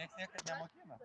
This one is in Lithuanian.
nieks niekad nemokina.